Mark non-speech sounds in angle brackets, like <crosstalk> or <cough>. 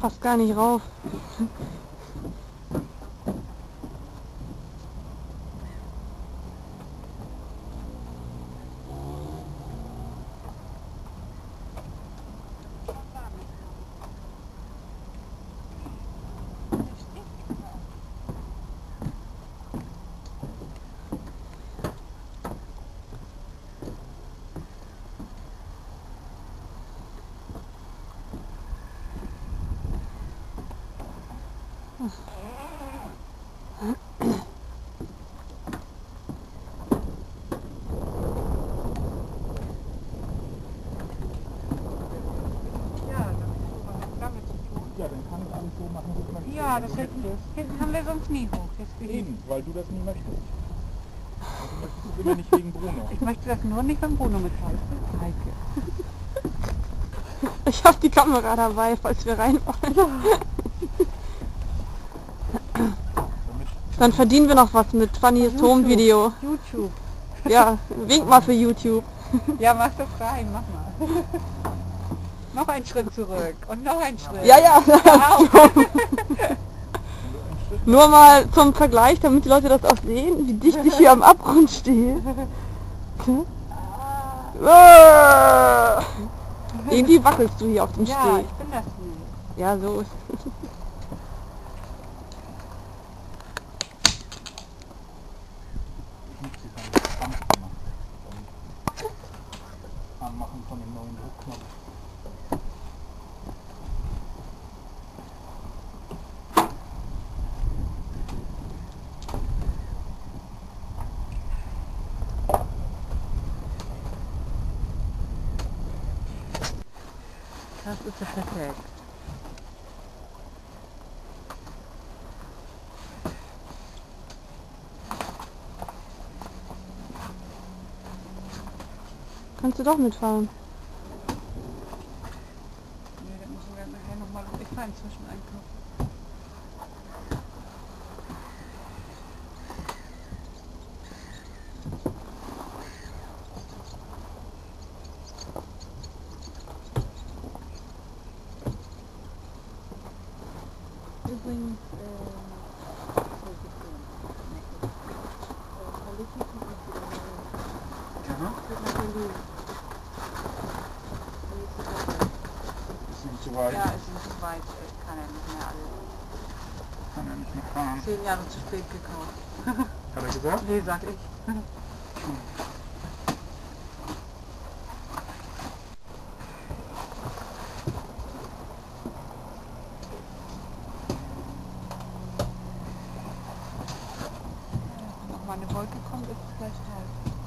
Passt gar nicht rauf. Ja, damit ist damit zu tun. Ja, dann kann ich alles so machen, wie du möchtest. Ja, das du hinten, haben wir sonst nie hoch. Eben, weil du das nie möchtest. Du möchtest es immer nicht wegen Bruno. ich möchte das nur nicht beim Bruno mithalten. Heike. Ich habe die Kamera dabei, falls wir rein wollen. Damit Dann verdienen wir noch was mit Funny's YouTube. Home Video. YouTube. Ja, wink mal für YouTube. <laughs> Ja, mach das rein, mach mal. <laughs> noch ein Schritt zurück und noch ein Schritt. Ja, ja. Au. <laughs> Nur mal zum Vergleich, damit die Leute das auch sehen, wie dicht ich hier am Abgrund stehe. Ah. Irgendwie wackelst du hier auf dem Ja, Steg. ich bin das nicht. Ja, so ist ich nutze die dann Dampf gemacht. Dann Anmachen von dem neuen Druckknopf. Das ist ja perfekt. Kannst du doch mitfahren. Nee, dann müssen wir nachher inzwischen einkaufen. Übrigens, Ja. Ist so weit. ja, es ist nicht so weit, ich kann ja nicht mehr alles. Kann ja nicht mehr fahren. Zehn Jahre zu spät gekauft. <laughs> Hat er gesagt? Nee, sag ich. <laughs> Wenn noch mal eine Wolke kommt, ist es gleich halb.